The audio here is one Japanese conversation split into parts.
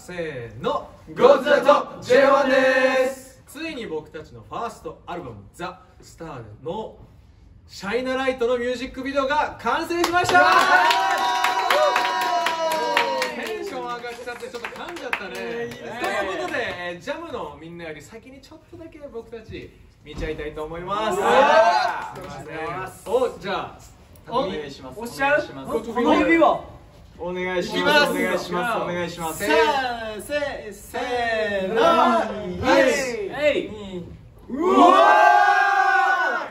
せーのゴッツだと J1 です。ついに僕たちのファーストアルバム「ザ・スターの「シャイナライト」のミュージックビデオが完成しました。テンション上がっちゃってちょっと噛んじゃったね、ということで、えージャムのみんなより先にちょっとだけ僕たち見ちゃいたいと思います。おじゃあお願いします。お願いします。この指は？お願いします。お願いします。お願いします。せーせせーの。えい。うわ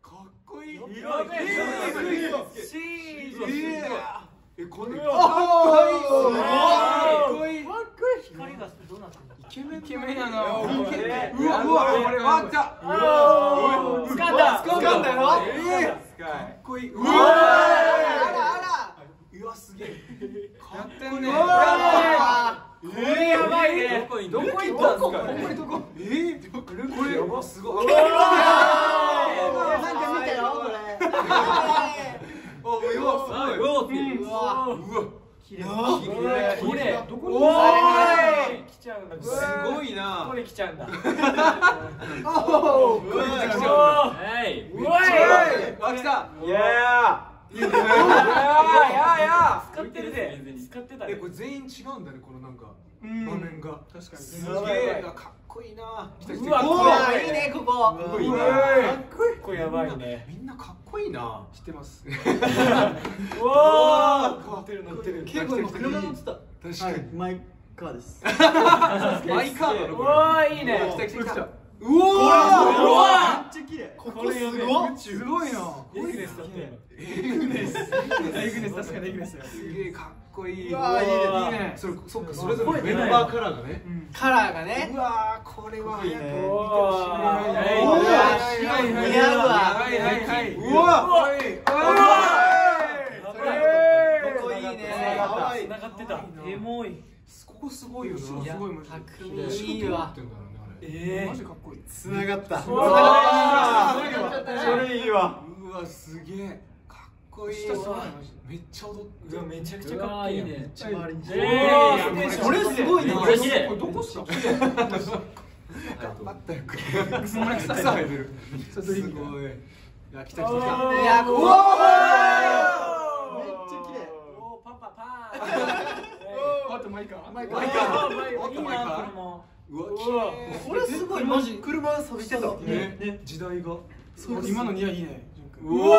かっこいい。色えこれかかっこいい。光がどうなってんだイケメンイケメンやなうわえうわうわこれは来たあー掴んだ掴んだ掴んだよえー。スカかっこいい。ううわわすげえ。やってんねこれやばいね。どこにどこ行ったんすかどこねどこえーこれやばすごい。なんか見たよこれ。あうわすごい。わうわうわ綺麗。綺綺麗。どこに来ちゃうんだすごいこなこに来ちゃうんだおうわ来ちゃうんだはいうわいあ来たいやいいねややや使ってるね使ってたねえこれ全員違うんだねこのなんか場ん。面が。確かに。すげえ。かっこいいな。来た来た。うわこれい。いねここ。かっこいい。なうわこれやばいね。みんなかっこいいな。知ってます。うわ乗ってる乗ってる結構今車乗ってた。確かに。マイカーです。マイカーなのうこれ。わいいね。来た来た来た。ううわわめっちゃ綺麗。ここれやべえすごいな。エグネスだってエグネスエグネス確かにエグネスすげえかっこいい。うわいいねいいね。それそっかそれぞれメンバーカラーがね。カラーがね。うわーこれは早く見てうほわしい。なーうわはい。はい。はい。似合うわはい。はい。はい。うわわい。ここい。い。ね繋がってたエモい。ここすごい。よなすごい。マジ匠でい。い。わ仕事持ってんだろうねあれえマジかっこい。い。繋がったうわそれい。い。わうわすげえこいい下すごい。めっちゃ踊っめちゃくちゃかっこいいね。周りに。えーこれすごいねこれどこっすか頑張ったよ草生えてる。すごい。いや来た来た来た。いやううわわめっちゃ綺麗。おーパパパー。あとマイカー。マイカマイカー。あとマイうわこれすごい。マジ。車錆びてた。麗ね。時代が。今の似合いいねうわ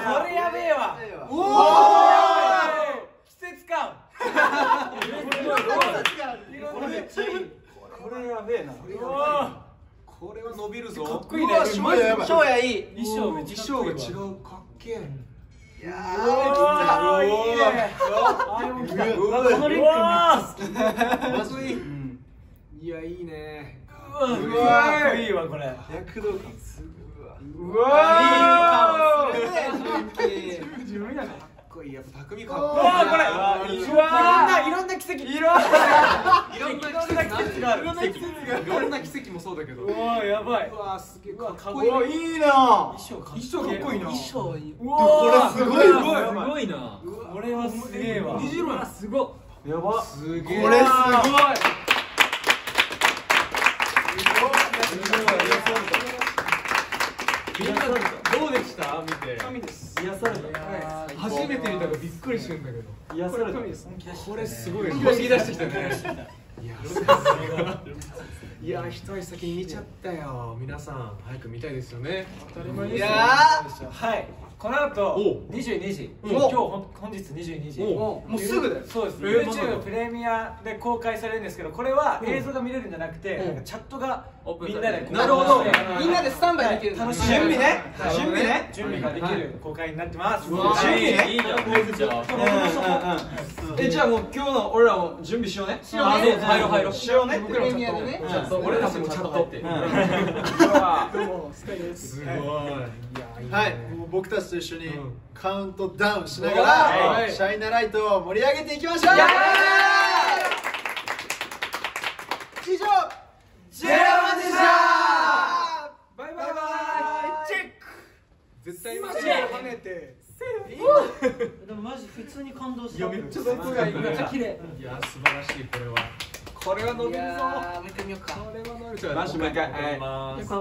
ーこれやべえわ。おおお季節感。これこれやべえなこれは伸びるぞかっこいい。ねうわマジでやばい。翔也いい。衣装めっちゃ衣装が違うかっけえいやうわーいい。ねあれも来たうわこのリュックめっちゃ好きかっこいい。やいい。ねうわうわかっこいい。わこれ躍動感すごい。うわいい顔するね自分やねかっこいいやっぱ匠うかっこいいわこれうわいろんな。奇跡いろんないろんな奇跡があるいろんな奇跡がいろんな奇跡もそうだけどうわやばいうわすげえかっかこいいな。衣装かっ衣装かっこいいな。衣装い。いうわこれすごいすすごいごいな。これはすげえわ虹色やすごやばすげえこれすごいみんなどうでした見て神です。癒された。初めて見たからびっくりしてんだけど。癒された神ですこれすごい本気出してきたねいやいや一足先に見ちゃったよ。皆さん早く見たいですよね。当たり前ですいやはいこの後お22時。お今日本日22時。おもうすぐだよ。そうです。えー YouTube プレミアで公開されるんですけどこれは映像が見れるんじゃなくてうん。なんかチャットがみんなで。なるほど。みんなでスタンバイできる。楽しみ準備ね。はい。準備ね。準備ができる公開になってます。準備ね。いいじゃんえじゃあもう今日の俺らも準備しようね。しようね。あそう入ろう入ろう。しようね僕らもチャットプレミアでね。チャット俺たちもチャットって。どうもスカイです。すごい。はい、もう僕たちと一緒にうん。カウントダウンしながら、はい。シャイナライトを盛り上げていきましょう。以上 J1 でした！バイバイ。バイチェック。絶対今跳ねて。でもマジ普通に感動した。いやめっちゃ最高がいいめっちゃ綺麗いや素晴らしいこれは。これは伸びるぞ。いやーもう一回見ようか。これは伸一回もう一回